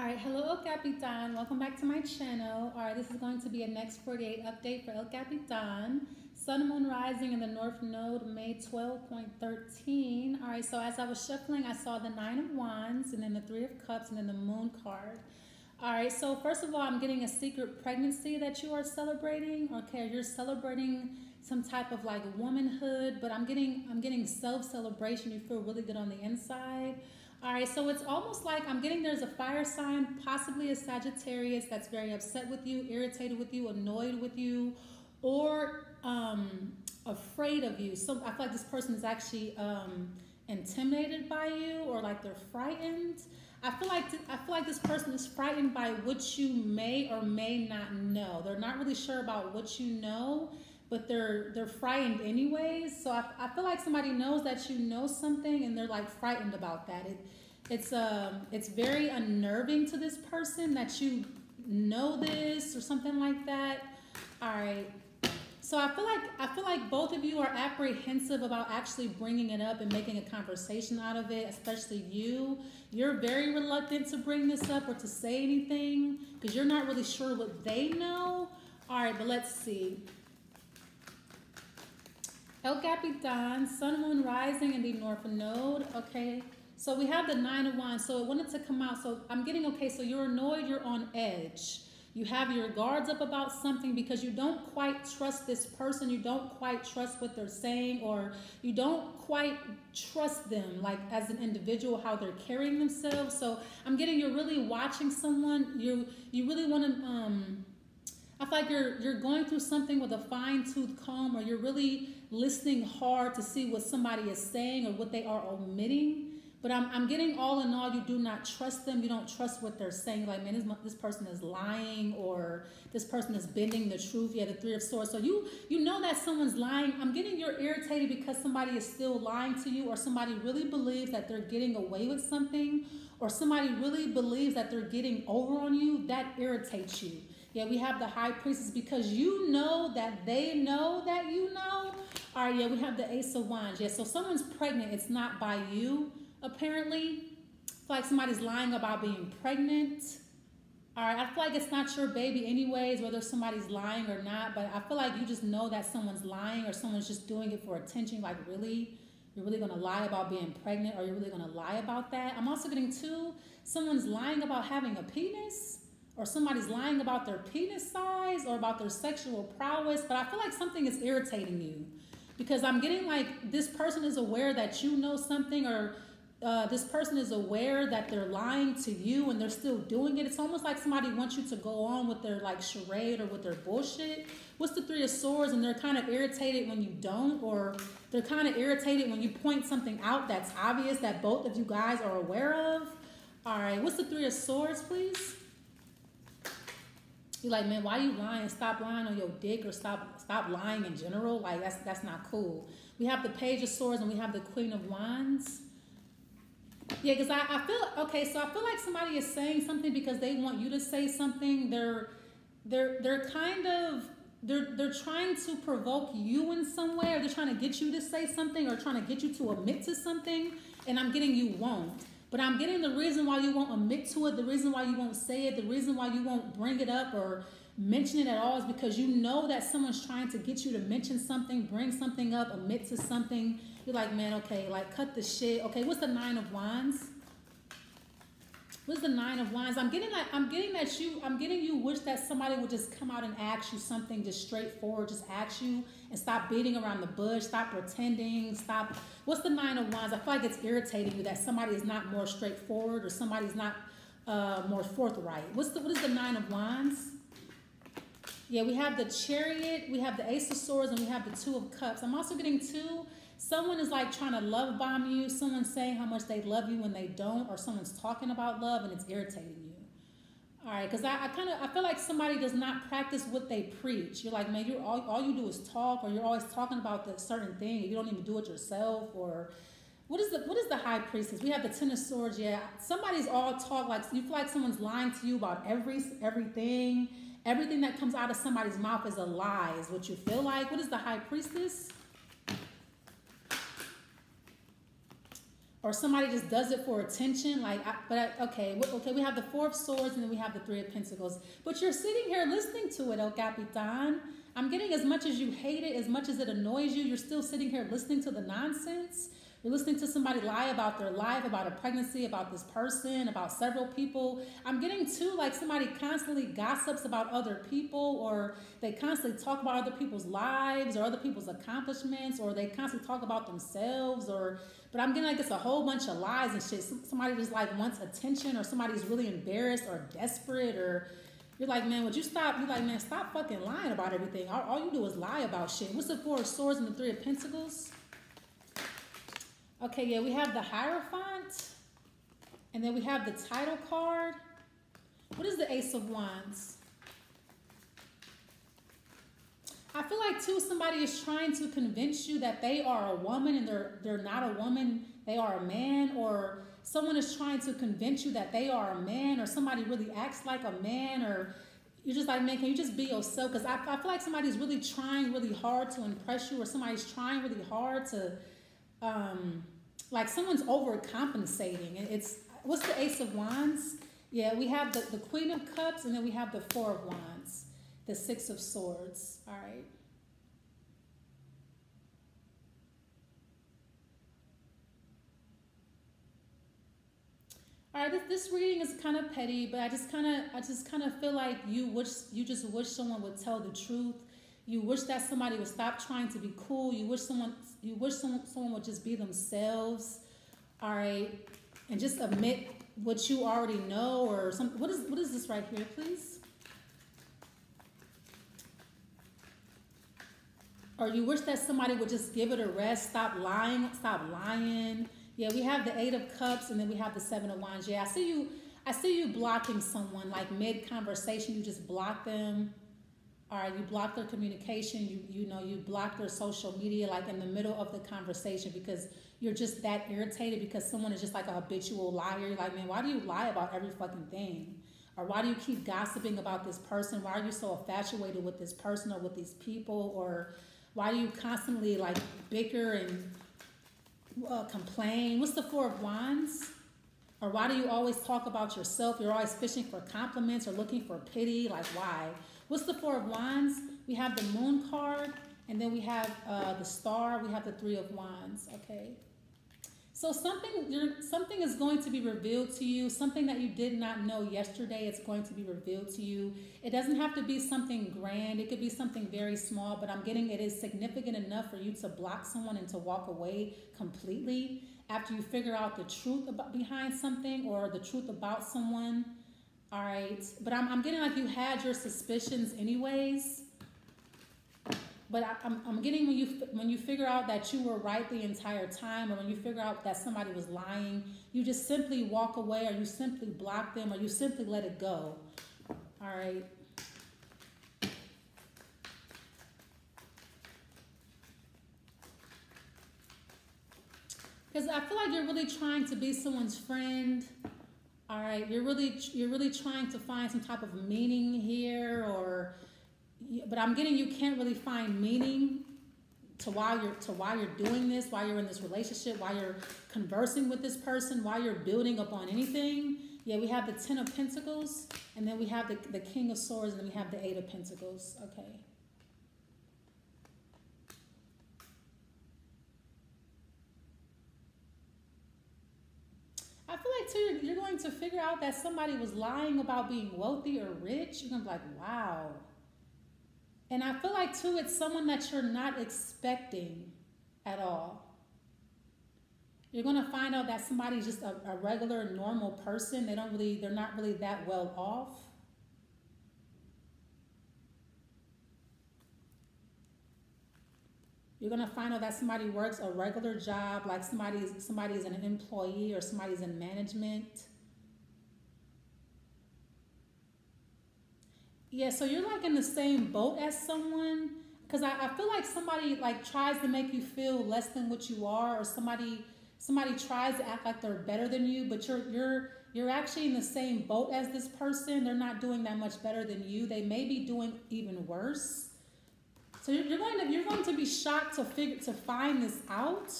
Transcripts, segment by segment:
All right, hello El Capitan. Welcome back to my channel. All right, this is going to be a next 48 update for El Capitan. Sun Moon Rising in the North Node, May 12.13. All right, so as I was shuffling, I saw the Nine of Wands, and then the Three of Cups, and then the Moon card. All right, so first of all, I'm getting a secret pregnancy that you are celebrating. Okay, you're celebrating some type of like womanhood, but I'm getting I'm getting self-celebration. You feel really good on the inside. All right, so it's almost like I'm getting there's a fire sign, possibly a Sagittarius that's very upset with you, irritated with you, annoyed with you, or um, afraid of you. So I feel like this person is actually um, intimidated by you, or like they're frightened. I feel like I feel like this person is frightened by what you may or may not know. They're not really sure about what you know, but they're they're frightened anyways. So I, I feel like somebody knows that you know something and they're like frightened about that. It it's um it's very unnerving to this person that you know this or something like that. All right. So I feel like I feel like both of you are apprehensive about actually bringing it up and making a conversation out of it, especially you. You're very reluctant to bring this up or to say anything because you're not really sure what they know. All right, but let's see. El Capitan, Sun, Moon, Rising in the North Node. Okay, so we have the Nine of Wands. So it wanted to come out. So I'm getting, okay, so you're annoyed, you're on edge. You have your guards up about something because you don't quite trust this person. You don't quite trust what they're saying or you don't quite trust them like as an individual, how they're carrying themselves. So I'm getting you're really watching someone. You you really want to um I feel like you're you're going through something with a fine-tooth comb or you're really listening hard to see what somebody is saying or what they are omitting. But I'm, I'm getting all in all, you do not trust them. You don't trust what they're saying. Like, man, this, this person is lying or this person is bending the truth. Yeah, the three of swords. So you you know that someone's lying. I'm getting you're irritated because somebody is still lying to you or somebody really believes that they're getting away with something or somebody really believes that they're getting over on you. That irritates you. Yeah, we have the high priestess because you know that they know that you know. All right, yeah, we have the ace of wands. Yeah, so someone's pregnant. It's not by you, apparently. I feel like somebody's lying about being pregnant. All right, I feel like it's not your baby anyways, whether somebody's lying or not. But I feel like you just know that someone's lying or someone's just doing it for attention. Like, really? You're really going to lie about being pregnant or you're really going to lie about that? I'm also getting too, someone's lying about having a penis or somebody's lying about their penis size or about their sexual prowess, but I feel like something is irritating you because I'm getting like this person is aware that you know something or uh, this person is aware that they're lying to you and they're still doing it. It's almost like somebody wants you to go on with their like charade or with their bullshit. What's the three of swords? And they're kind of irritated when you don't, or they're kind of irritated when you point something out that's obvious that both of you guys are aware of. All right, what's the three of swords, please? You're like, man, why are you lying? Stop lying on your dick or stop stop lying in general. Like that's that's not cool. We have the page of swords and we have the queen of wands. Yeah, because I, I feel okay, so I feel like somebody is saying something because they want you to say something. They're they're they're kind of they're they're trying to provoke you in some way, or they're trying to get you to say something or trying to get you to admit to something, and I'm getting you won't. But I'm getting the reason why you won't admit to it, the reason why you won't say it, the reason why you won't bring it up or mention it at all is because you know that someone's trying to get you to mention something, bring something up, admit to something. You're like, man, okay, like cut the shit. Okay, what's the nine of wands? What's the nine of wands? I'm getting that. I'm getting that you I'm getting you wish that somebody would just come out and ask you something just straightforward, just ask you and stop beating around the bush, stop pretending, stop. What's the nine of wands? I feel like it's irritating you that somebody is not more straightforward or somebody's not uh, more forthright. What's the what is the nine of wands? Yeah, we have the chariot, we have the ace of swords, and we have the too of cups. I'm also getting two someone is like trying to love bomb you, someone's saying how much they love you when they don't, or someone's talking about love and it's irritating you. All right, because I, I kind of I feel like somebody does not practice what they preach. You're like, man, you're all, all you do is talk, or you're always talking about the certain thing, you don't even do it yourself, or what is the what is the high priestess? We have the ten of swords. Yeah, somebody's all talk like you feel like someone's lying to you about every everything. Everything that comes out of somebody's mouth is a lie. Is what you feel like. What is the high priestess? Or somebody just does it for attention. Like, I, but I, okay, okay, we have the four of swords and then we have the three of pentacles. But you're sitting here listening to it, El Capitan. I'm getting as much as you hate it, as much as it annoys you, you're still sitting here listening to the nonsense. You're listening to somebody lie about their life, about a pregnancy, about this person, about several people. I'm getting too like somebody constantly gossips about other people, or they constantly talk about other people's lives or other people's accomplishments, or they constantly talk about themselves, or but I'm getting like it's a whole bunch of lies and shit. Somebody just like wants attention, or somebody's really embarrassed or desperate, or you're like, man, would you stop? You're like, man, stop fucking lying about everything. All, all you do is lie about shit. What's the Four of Swords and the Three of Pentacles? Okay, yeah, we have the Hierophant. And then we have the title card. What is the Ace of Wands? I feel like too somebody is trying to convince you that they are a woman and they're they're not a woman, they are a man, or someone is trying to convince you that they are a man, or somebody really acts like a man, or you're just like, man, can you just be yourself? Because I, I feel like somebody's really trying really hard to impress you, or somebody's trying really hard to, um, like someone's overcompensating. And it's what's the Ace of Wands? Yeah, we have the, the Queen of Cups, and then we have the Four of Wands the Six of Swords. All right. All right, this, this reading is kind of petty, but I just kind of, I just kind of feel like you wish, you just wish someone would tell the truth. You wish that somebody would stop trying to be cool. You wish someone, you wish someone, someone would just be themselves. All right, and just admit what you already know, or some. What is, what is this right here, please? or you wish that somebody would just give it a rest, stop lying, stop lying. Yeah, we have the Eight of Cups and then we have the Seven of Wands. Yeah, I see you. I see you blocking someone like mid conversation. You just block them. or you block their communication. You you know you block their social media like in the middle of the conversation because you're just that irritated because someone is just like a habitual liar. You're like, man, why do you lie about every fucking thing? Or why do you keep gossiping about this person? Why are you so infatuated with this person or with these people? Or why do you constantly like bicker and uh, complain? What's the Four of Wands? Or why do you always talk about yourself? You're always fishing for compliments or looking for pity. Like, why? What's the Four of Wands? We have the Moon card, and then we have uh, the Star. We have the Three of Wands, okay? So something something is going to be revealed to you, something that you did not know yesterday, it's going to be revealed to you. It doesn't have to be something grand. It could be something very small, but I'm getting it is significant enough for you to block someone and to walk away completely after you figure out the truth about behind something or the truth about someone. All right. But I'm, I'm getting like you had your suspicions anyways but I, am I'm getting when you when you figure out that you were right the entire time, or when you figure out that somebody was lying, you just simply walk away, or you simply block them, or you simply let it go. All right. Because I feel like you're really trying to be someone's friend. All right, you're really you're really trying to find some type of meaning here, or but I'm getting you can't really find meaning to why you're to why you're doing this, why you're in this relationship, why you're conversing with this person, why you're building upon anything. Yeah, we have the Ten of Pentacles, and then we have the, the King of Swords, and then we have the Eight of Pentacles. Okay. I feel like too, you're going to figure out that somebody was lying about being wealthy or rich. You're gonna be like, wow. And I feel like, too, it's someone that you're not expecting at all. You're going to find out that somebody's just a, a regular, normal person. They don't really, they're not really that well off. You're gonna find out that somebody works a regular job, like somebody's somebody's an employee or somebody's in management. Yeah, so you're like in the same boat as someone. Cause I, I feel like somebody like tries to make you feel less than what you are, or somebody somebody tries to act like they're better than you, but you're you're you're actually in the same boat as this person. They're not doing that much better than you. They may be doing even worse. So you're, you're going to you're going to be shocked to figure to find this out.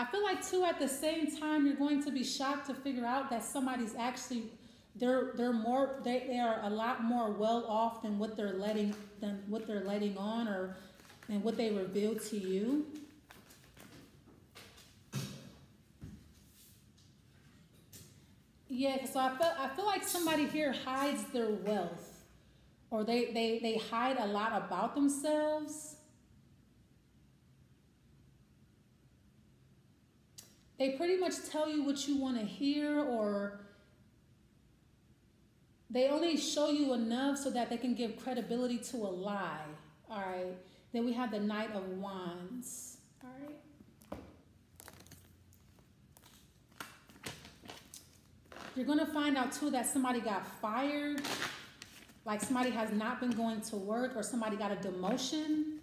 I feel like too at the same time you're going to be shocked to figure out that somebody's actually they're they're more they, they are a lot more well off than what they're letting than what they're letting on or than what they reveal to you. Yeah, so I feel I feel like somebody here hides their wealth, or they they they hide a lot about themselves. They pretty much tell you what you want to hear, or they only show you enough so that they can give credibility to a lie. All right. Then we have the Knight of Wands. All right. You're going to find out too that somebody got fired, like somebody has not been going to work, or somebody got a demotion.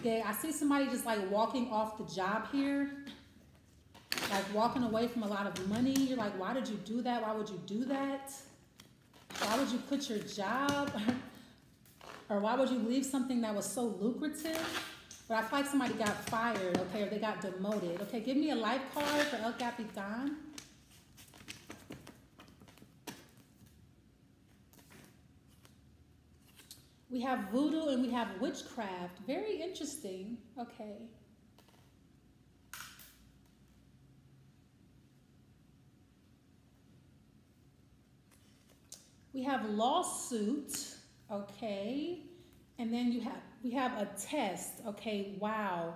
Okay, I see somebody just like walking off the job here, like walking away from a lot of money. You're like, why did you do that? Why would you do that? Why would you quit your job? or why would you leave something that was so lucrative? But I feel like somebody got fired, okay, or they got demoted. Okay, give me a life card for El Capitan. We have voodoo and we have witchcraft. Very interesting. Okay. We have lawsuit. Okay. And then you have we have a test. Okay, wow.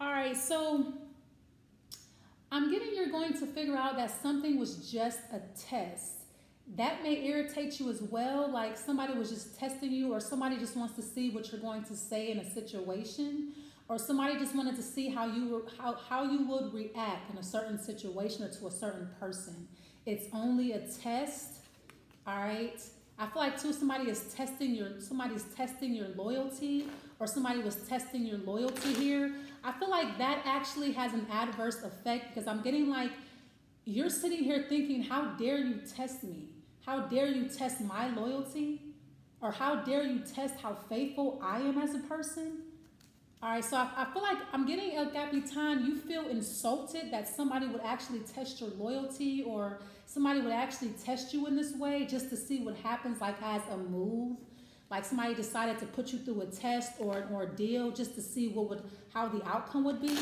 All right, so I'm getting you're going to figure out that something was just a test. That may irritate you as well, like somebody was just testing you, or somebody just wants to see what you're going to say in a situation, or somebody just wanted to see how you how, how you would react in a certain situation or to a certain person. It's only a test, all right? I feel like too somebody is testing your somebody's testing your loyalty or somebody was testing your loyalty here. I feel like that actually has an adverse effect because I'm getting like you're sitting here thinking, how dare you test me? How dare you test my loyalty? Or how dare you test how faithful I am as a person? All right, so I, I feel like I'm getting uh, El Capitan. You feel insulted that somebody would actually test your loyalty or somebody would actually test you in this way just to see what happens, like as a move. Like somebody decided to put you through a test or an ordeal just to see what would how the outcome would be.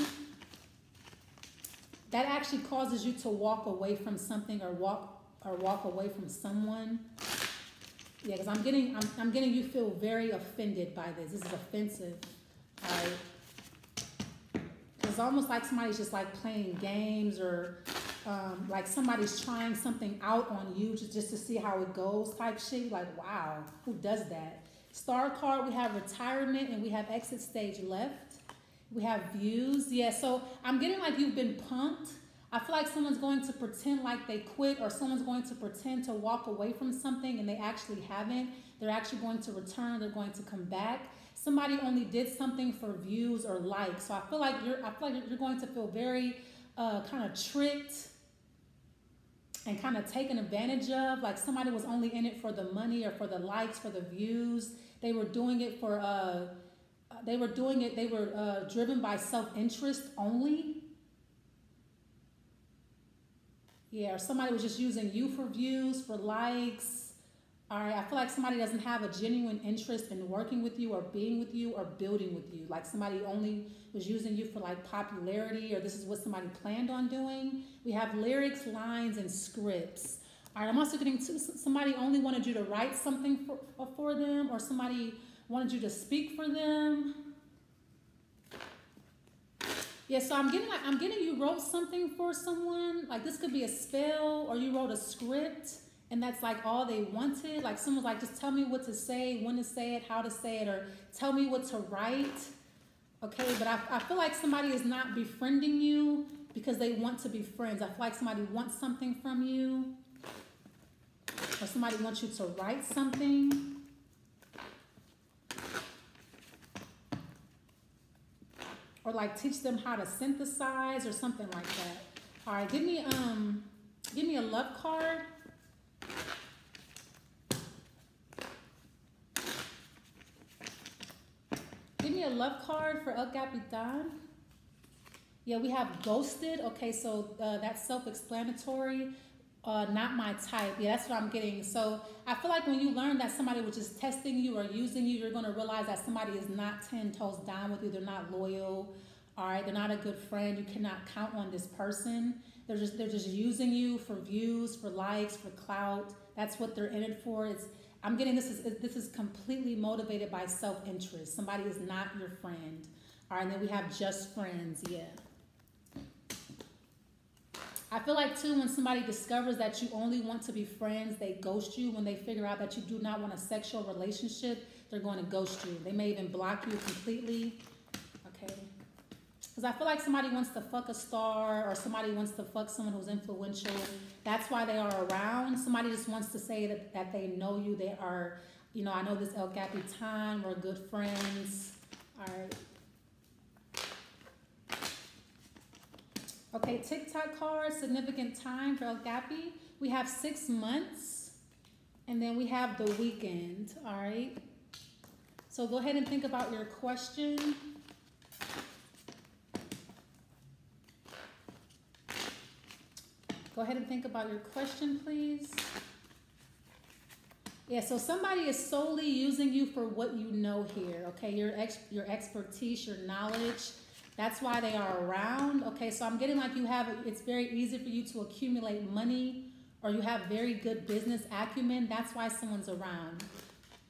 That actually causes you to walk away from something or walk or walk away from someone. Yeah, because I'm getting I'm, I'm getting you feel very offended by this. This is offensive. Right? It's almost like somebody's just like playing games or um, like somebody's trying something out on you just, just to see how it goes type shit. Like, wow, who does that? Star card, we have retirement and we have exit stage left. We have views. Yeah, so I'm getting like you've been punked. I feel like someone's going to pretend like they quit or someone's going to pretend to walk away from something and they actually haven't. They're actually going to return. They're going to come back somebody only did something for views or likes. So I feel like you're I feel like you're going to feel very uh, kind of tricked and kind of taken advantage of. Like somebody was only in it for the money or for the likes, for the views. They were doing it for uh, they were doing it. They were uh, driven by self interest only. Yeah, or somebody was just using you for views, for likes all right, I feel like somebody doesn't have a genuine interest in working with you or being with you or building with you. Like somebody only was using you for like popularity or this is what somebody planned on doing. We have lyrics, lines, and scripts. All right, I'm also getting too somebody only wanted you to write something for, for them or somebody wanted you to speak for them. Yeah, so I'm getting like I'm getting you wrote something for someone. Like this could be a spell or you wrote a script and that's like all they wanted. Like someone's like, just tell me what to say, when to say it, how to say it, or tell me what to write. Okay, but I, I feel like somebody is not befriending you because they want to be friends. I feel like somebody wants something from you, or somebody wants you to write something. Or like teach them how to synthesize or something like that. All right, give me um, give me a love card. Give me a love card for El Capitan. Yeah, we have ghosted. Okay, so uh, that's self-explanatory. Uh, not my type. Yeah, that's what I'm getting. So I feel like when you learn that somebody was just testing you or using you, you're going to realize that somebody is not 10 toes down with you. They're not loyal. All right, they're not a good friend. You cannot count on this person. They're just they're just using you for views, for likes, for clout. That's what they're in it for. It's I'm getting this is this is completely motivated by self-interest. Somebody is not your friend. All right, and then we have just friends. Yeah. I feel like too when somebody discovers that you only want to be friends, they ghost you. When they figure out that you do not want a sexual relationship, they're going to ghost you. They may even block you completely. Okay. Because I feel like somebody wants to fuck a star or somebody wants to fuck someone who's influential. That's why they are around. Somebody just wants to say that, that they know you. They are, you know, I know this El Capitan. We're good friends. All right. Okay, TikTok card, significant time for Elgapi. We have six months, and then we have the weekend, all right? So go ahead and think about your question. Go ahead and think about your question, please. Yeah, so somebody is solely using you for what you know here, okay? Your ex your expertise, your knowledge, that's why they are around. Okay, so I'm getting like you have, it's very easy for you to accumulate money or you have very good business acumen. That's why someone's around.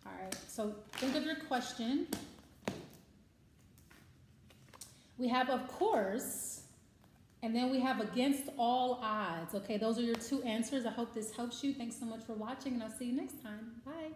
All right, so think of your question. We have, of course, and then we have against all odds. Okay, those are your two answers. I hope this helps you. Thanks so much for watching, and I'll see you next time. Bye.